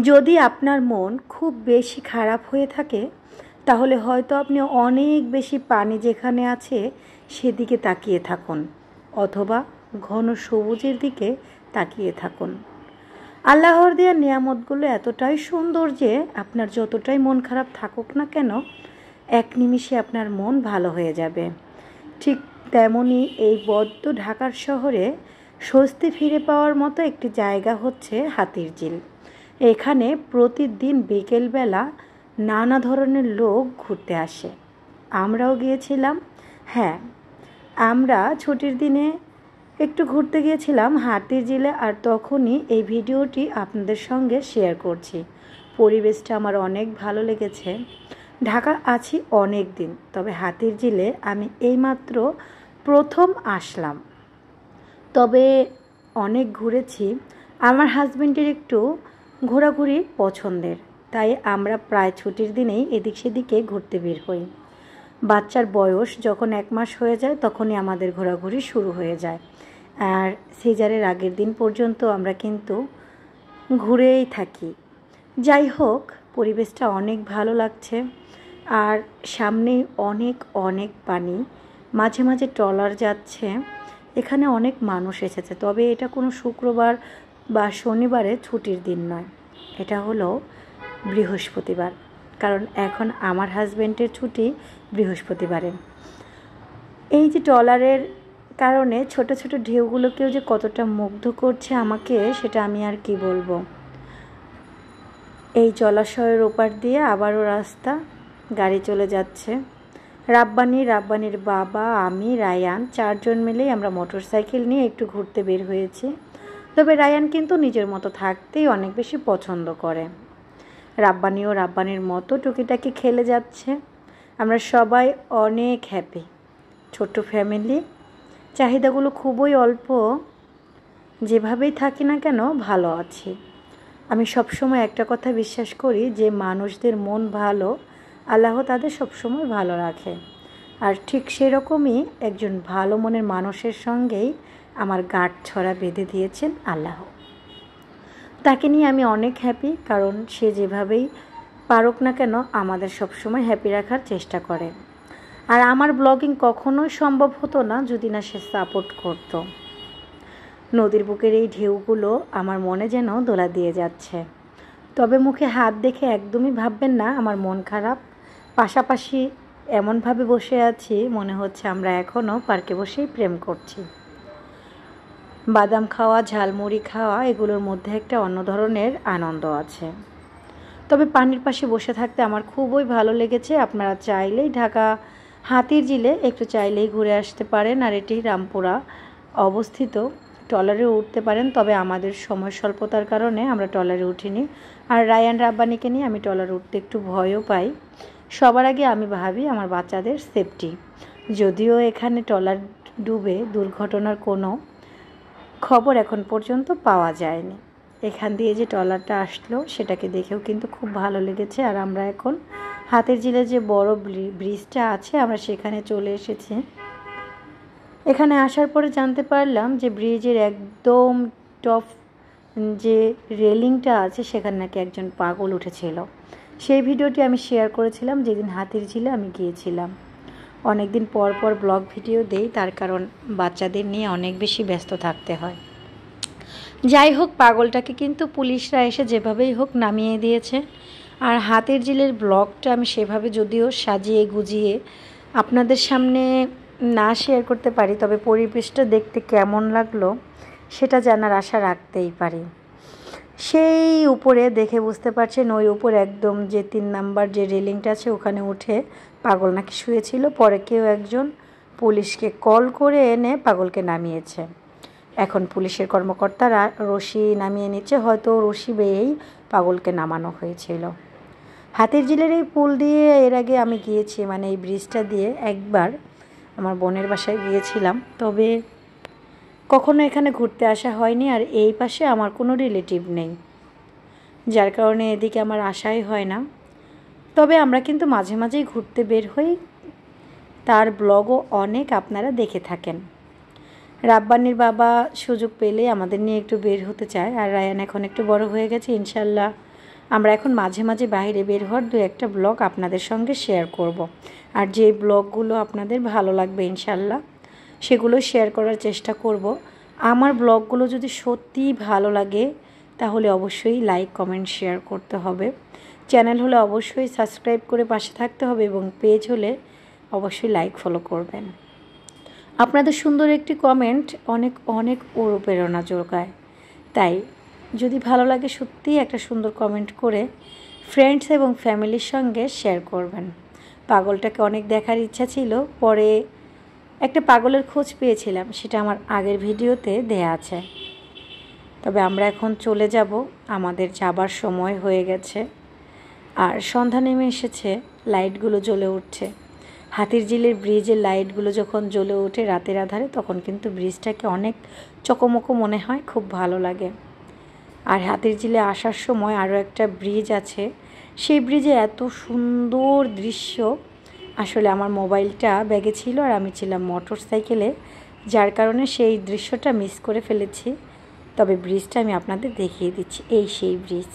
যদি আপনার মন খুব বেশি খারাপ হয়ে থাকে, তাহলে হয়তো আপনি অনেক বেশি পানি যেখানে আছে সেদিকে তাকিয়ে থাকুন, অথবা ঘন সবুজের দিকে তাকিয়ে থাকুন। আল্লাহর দেওয়া নিয়ামতগুলো এতটাই সুন্দর যে আপনার যতটাই মন খারাপ থাকুক না কেন, এক নিমিষে আপনার মন ভালো হয়ে যাবে। ঠিক তেমনি এই বদ্ধ ঢাকার শহরে স্বস্তি ফিরে পাওয়ার মতো একটি জায়গা হচ্ছে হাতির ঝিল এখানে প্রতিদিন বিকেলবেলা নানা ধরনের লোক ঘুরতে আসে। আমরাও গিয়েছিলাম। হ্যাঁ আমরা ছুটির দিনে একটু ঘুরতে গিয়েছিলাম হাতির জিলে আর তখনই এই ভিডিওটি আপনাদের সঙ্গে শেয়ার করছি। পরিবেশটা আমার অনেক ভালো লেগেছে। ঢাকা আছি অনেক দিন, তবে হাতির জিলে আমি এইমাত্র প্রথম আসলাম। তবে অনেক ঘুরেছি। আমার হাজব্যান্ডের একটু ঘোরাঘুরি পছন্দের, তাই আমরা প্রায় ছুটির দিনেই এদিক সেদিকে ঘুরতে বের হই। বাচ্চার বয়স যখন এক মাস হয়ে যায়, তখনই আমাদের ঘোরাঘুরি শুরু হয়ে যায়। আর সিজারের আগের দিন পর্যন্ত আমরা কিন্তু ঘুরেই থাকি। যাই হোক, পরিবেশটা অনেক ভালো লাগছে। আর সামনেই অনেক অনেক পানি। মাঝে মাঝে ট্রলার যাচ্ছে। এখানে অনেক মানুষ এসেছে। তবে এটা কোনো শুক্রবার বা শনিবারে ছুটির দিন নয়। এটা হলো বৃহস্পতিবার, কারণ এখন আমার হাজব্যান্ডের ছুটি বৃহস্পতিবারে। এই যে ট্রলারের কারণে ছোট ছোট ঢেউগুলোকেও যে কতটা মুগ্ধ করছে আমাকে, সেটা আমি আর কি বলব। এই জলাশয়ের ওপার দিয়ে আবারও রাস্তা, গাড়ি চলে যাচ্ছে। রাব্বানি, রাব্বানির বাবা, আমি, রায়ান, চারজন মিলেই আমরা মোটর সাইকেল নিয়ে একটু ঘুরতে বের হয়েছি। তবে রায়ান কিন্তু নিজের মতো থাকতেই অনেক বেশি পছন্দ করে। রাব্বানিও রাব্বানির মতো টুকিটাকি খেলে যাচ্ছে। আমরা সবাই অনেক হ্যাপি ছোট্ট ফ্যামিলি চাহিদাগুলো খুবই অল্প। যেভাবেই থাকি না কেন, ভালো আছি। আমি সবসময় একটা কথা বিশ্বাস করি যে, মানুষদের মন ভালো, আল্লাহ তাদের সবসময় ভালো রাখে। আর ঠিক সেরকমই একজন ভালো মনের মানুষের সঙ্গেই আমার গাঁট ছড়া বেঁধে দিয়েছেন আল্লাহ। তাকে নিয়ে আমি অনেক হ্যাপি কারণ সে যেভাবেই পারুক না কেন আমাদের সবসময় হ্যাপি রাখার চেষ্টা করে। আর আমার ব্লগিং কখনোই সম্ভব হতো না যদি না সে সাপোর্ট করতো। নদীর বুকের এই ঢেউগুলো আমার মনে যেন দোলা দিয়ে যাচ্ছে। তবে মুখে হাত দেখে একদমই ভাববেন না আমার মন খারাপ। পাশাপাশি এমনভাবে বসে আছি, মনে হচ্ছে আমরা এখনও পার্কে বসেই প্রেম করছি। বাদাম খাওয়া, ঝালমুড়ি খাওয়া, এগুলোর মধ্যে একটা অন্য ধরনের আনন্দ আছে। তবে পানির পাশে বসে থাকতে আমার খুবই ভালো লেগেছে। আপনারা চাইলেই ঢাকা হাতির জিলে একটু চাইলেই ঘুরে আসতে পারেন আর এটি রামপুরা অবস্থিত। ট্রলারে উঠতে পারেন, তবে আমাদের সময় স্বল্পতার কারণে আমরা ট্রলারে উঠিনি। আর রায়ান রাব্বানিকে নিয়ে আমি ট্রলারে উঠতে একটু ভয়ও পাই। সবার আগে আমি ভাবি আমার বাচ্চাদের সেফটি যদিও এখানে ট্রলার ডুবে দুর্ঘটনার কোনো খবর এখন পর্যন্ত পাওয়া যায়নি। এখান দিয়ে যে ট্রলারটা আসলো, সেটাকে দেখেও কিন্তু খুব ভালো লেগেছে। আর আমরা এখন হাতের জিলে যে বড় ব্রিজটা আছে, আমরা সেখানে চলে এসেছি। এখানে আসার পরে জানতে পারলাম যে ব্রিজের একদম টপ যে রেলিংটা আছে, সেখানে নাকি একজন পাগল উঠেছিল। সেই ভিডিওটি আমি শেয়ার করেছিলাম যেদিন হাতির ঝিলে আমি গিয়েছিলাম। অনেক দিন পর পর ব্লগ ভিডিও দেই, তার কারণ বাচ্চাদের নিয়ে অনেক বেশি ব্যস্ত থাকতে হয়। যাই হোক, পাগলটাকে কিন্তু পুলিশরা এসে যেভাবেই হোক নামিয়ে দিয়েছে। আর হাতের জিলের ব্লগটা আমি সেভাবে যদিও সাজিয়ে গুজিয়ে আপনাদের সামনে না শেয়ার করতে পারি, তবে পরিবেশটা দেখতে কেমন লাগল সেটা জানার আশা রাখতেই পারি। সেই উপরে দেখে বুঝতে পারছেন, ওই উপর একদম যে তিন নাম্বার যে রেলিংটা আছে, ওখানে উঠে পাগল নাকি শুয়েছিল। পরে কেউ একজন পুলিশকে কল করে এনে পাগলকে নামিয়েছে। এখন পুলিশের কর্মকর্তারা রশি নামিয়ে নিচ্ছে, হয়তো রশি বেয়েই পাগলকে নামানো হয়েছিল। হাতির জিলের এই পুল দিয়ে এর আগে আমি গিয়েছি মানে এই ব্রিজটা দিয়ে একবার আমার বোনের বাসায় গিয়েছিলাম। তবে কখনো এখানে ঘুরতে আসা হয়নি আর এই পাশে আমার কোনো রিলেটিভ নেই। যার কারণে এদিকে আমার আশাই হয় না। তবে আমরা কিন্তু মাঝে মাঝেই ঘুরতে বের হই। তার ব্লগও অনেক আপনারা দেখে থাকেন। রাব্বানির বাবা সুযোগ পেলে আমাদের নিয়ে একটু বের হতে চায় আর রায়ান এখন একটু বড় হয়ে গেছে, ইনশাল্লাহ। আমরা এখন মাঝে মাঝে বাইরে বের হওয়ার দু একটা ব্লগ আপনাদের সঙ্গে শেয়ার করব। আর যে ব্লগগুলো আপনাদের ভালো লাগবে, ইনশাল্লাহ। সেগুলো শেয়ার করার চেষ্টা করব। আমার ব্লগগুলো যদি সত্যিই ভালো লাগে, তাহলে অবশ্যই লাইক কমেন্ট শেয়ার করতে হবে। চ্যানেল হলে অবশ্যই সাবস্ক্রাইব করে পাশে থাকতে হবে এবং পেজ হলে অবশ্যই লাইক ফলো করবেন। আপনাদের সুন্দর একটি কমেন্ট অনেক অনেক অনুপ্রেরণা যোগায়। তাই যদি ভালো লাগে সত্যিই একটা সুন্দর কমেন্ট করে ফ্রেন্ডস এবং ফ্যামিলির সঙ্গে শেয়ার করবেন। পাগলটাকে অনেক দেখার ইচ্ছা ছিল, পরে একটা পাগলের খোঁজ পেয়েছিলাম, সেটা আমার আগের ভিডিওতে দেয়া আছে। তবে আমরা এখন চলে যাব, আমাদের যাবার সময় হয়ে গেছে। আর সন্ধ্যা নেমে এসেছে, লাইটগুলো জ্বলে উঠছে। হাতির জিলের ব্রিজের লাইটগুলো যখন জ্বলে ওঠে রাতের আধারে, তখন কিন্তু ব্রিজটাকে অনেক চকমকো মনে হয়, খুব ভালো লাগে। আর হাতির জিলে আসার সময় আরও একটা ব্রিজ আছে। সেই ব্রিজে এত সুন্দর দৃশ্য আসলে আমার মোবাইলটা ব্যাগে ছিল আর আমি ছিলাম মোটর সাইকেলে যার কারণে সেই দৃশ্যটা মিস করে ফেলেছি। তবে ব্রিজটা আমি আপনাদের দেখিয়ে দিচ্ছি, এই সেই ব্রিজ